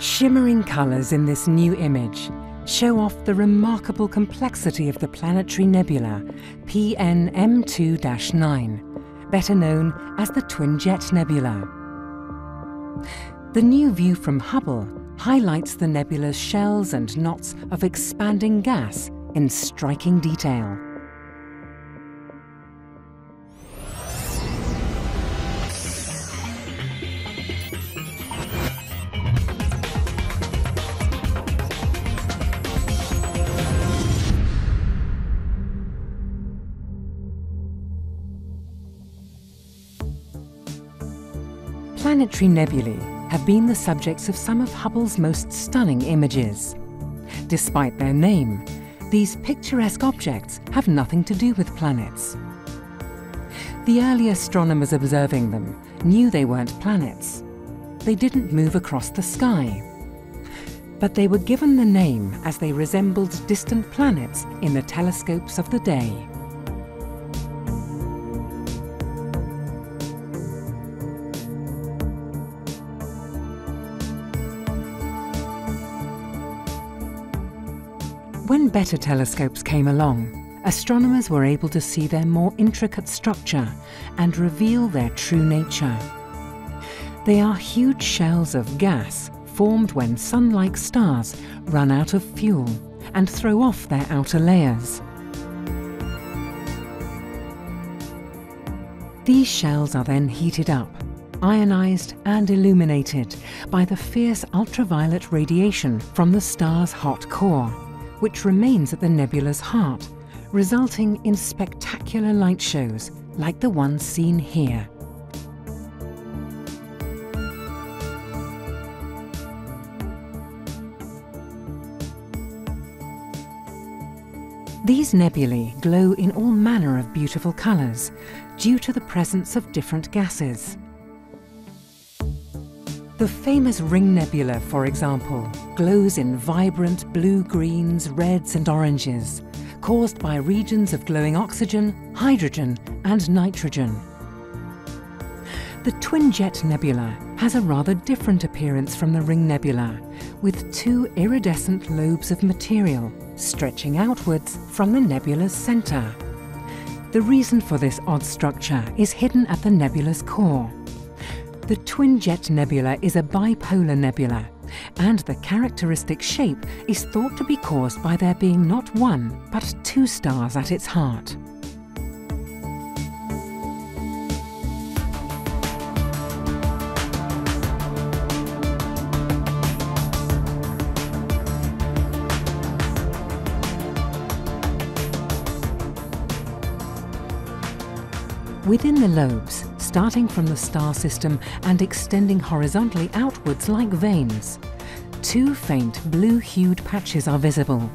Shimmering colours in this new image show off the remarkable complexity of the planetary nebula PNM2-9, better known as the Twin Jet Nebula. The new view from Hubble highlights the nebula's shells and knots of expanding gas in striking detail. Planetary nebulae have been the subjects of some of Hubble's most stunning images. Despite their name, these picturesque objects have nothing to do with planets. The early astronomers observing them knew they weren't planets. They didn't move across the sky. But they were given the name as they resembled distant planets in the telescopes of the day. When better telescopes came along, astronomers were able to see their more intricate structure and reveal their true nature. They are huge shells of gas formed when sun-like stars run out of fuel and throw off their outer layers. These shells are then heated up, ionized and illuminated by the fierce ultraviolet radiation from the star's hot core which remains at the nebula's heart, resulting in spectacular light shows like the one seen here. These nebulae glow in all manner of beautiful colours due to the presence of different gases. The famous Ring Nebula, for example, glows in vibrant blue-greens, reds and oranges, caused by regions of glowing oxygen, hydrogen and nitrogen. The Twin Jet Nebula has a rather different appearance from the Ring Nebula, with two iridescent lobes of material stretching outwards from the nebula's centre. The reason for this odd structure is hidden at the nebula's core. The Twin Jet Nebula is a bipolar nebula, and the characteristic shape is thought to be caused by there being not one, but two stars at its heart. Within the lobes, starting from the star system and extending horizontally outwards like veins. Two faint blue-hued patches are visible.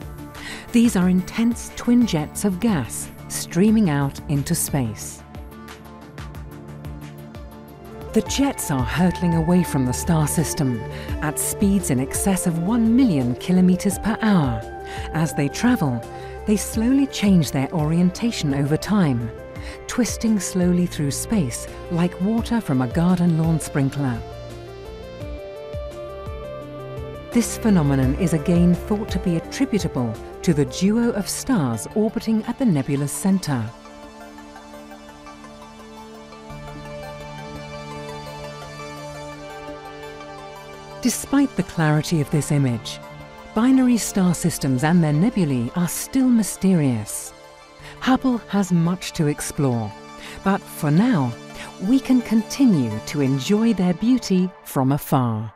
These are intense twin jets of gas streaming out into space. The jets are hurtling away from the star system at speeds in excess of 1 million kilometers per hour. As they travel, they slowly change their orientation over time twisting slowly through space like water from a garden lawn sprinkler. This phenomenon is again thought to be attributable to the duo of stars orbiting at the nebula's centre. Despite the clarity of this image, binary star systems and their nebulae are still mysterious. Hubble has much to explore, but for now, we can continue to enjoy their beauty from afar.